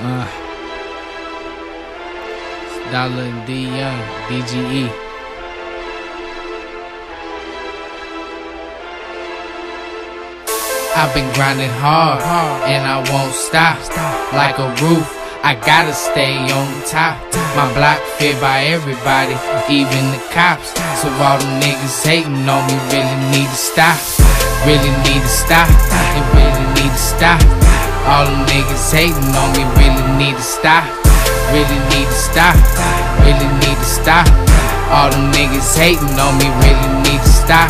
Uh, Dolla D Young, DGE. I've been grinding hard and I won't stop. Like a roof, I gotta stay on top. My block feared by everybody, even the cops. So all them niggas hating on me really need to stop. Really need to stop. They really need to stop. All them niggas hating on me really need to stop. Really need to stop. Really need to stop. All them niggas hating on me really need to stop.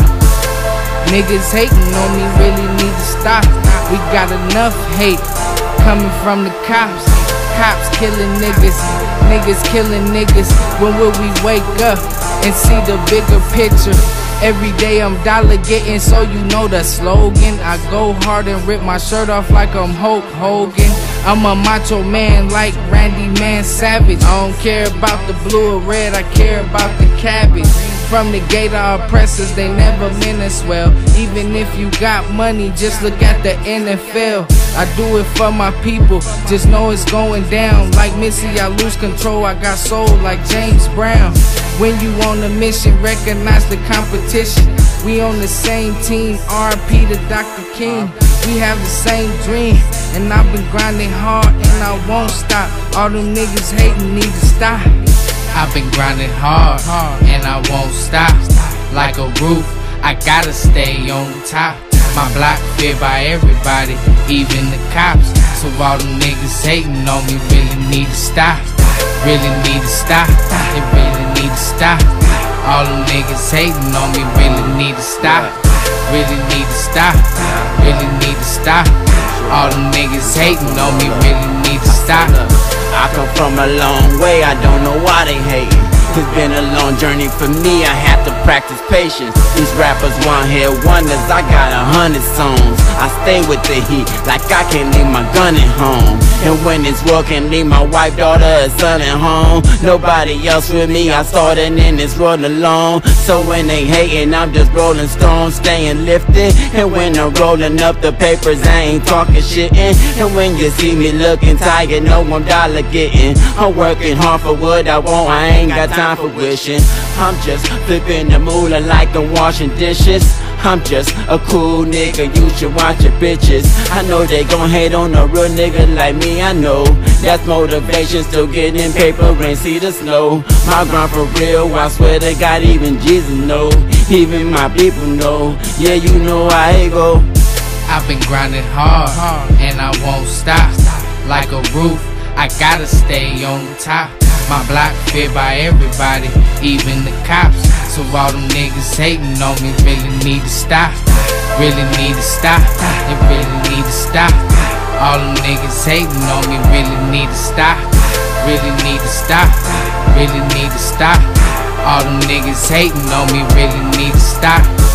Niggas hating on me really need to stop. We got enough hate coming from the cops. Cops killing niggas, niggas killing niggas. When will we wake up and see the bigger picture? Every day I'm Dolla Gettin, so you know the slogan. I go hard and rip my shirt off like I'm Hulk Hogan. I'm a macho man like Randy Man Savage. I don't care about the blue or red, I care about the cabbage. From the gate of oppressors, they never meant us well. Even if you got money, just look at the NFL. I do it for my people, just know it's going down. Like Missy, I lose control, I got soul like James Brown. When you on a mission, recognize the competition. We on the same team, RP to Dr. King. We have the same dream, and I've been grinding hard and I won't stop. All them niggas hating need to stop. I've been grinding hard and I won't stop. Like a roof, I gotta stay on top. My block feared by everybody, even the cops. So all them niggas hating on me really need to stop. Really need to stop. They really need to stop. All them niggas hating on me really need to stop. Really need to stop. Really need to stop. All them niggas hating on me really need to stop. I come from a long way, I don't know why they hating. It's been a long journey for me, I have to practice patience. These rappers one hit wonders, I got a hundred songs. I stay with the heat, like I can't leave my gun at home. And when it's war, can't leave my wife, daughter, and son at home. Nobody else with me, I started in this world alone. So when they hating, I'm just rolling stones, staying lifted. And when I'm rolling up the papers, I ain't talking shit. And when you see me looking tired, know I'm Dolla Gettin. I'm working hard for what I want, I ain't got time for wishing. I'm just flipping the moolah like I'm washing dishes. I'm just a cool nigga, you should watch your bitches. I know they gon' hate on a real nigga like me, I know. That's motivation, still getting paper and see the snow. My grind for real, I swear to God, even Jesus know. Even my people know, yeah, you know I go. I've been grinding hard and I won't stop. Like a roof, I gotta stay on top. My block feared by everybody, even the cops. All them niggas hating on me really need to stop. Really need to stop. They really need to stop. All them niggas hating on me really need to stop. Really need to stop. Really need to stop. All them niggas hating on me really need to stop.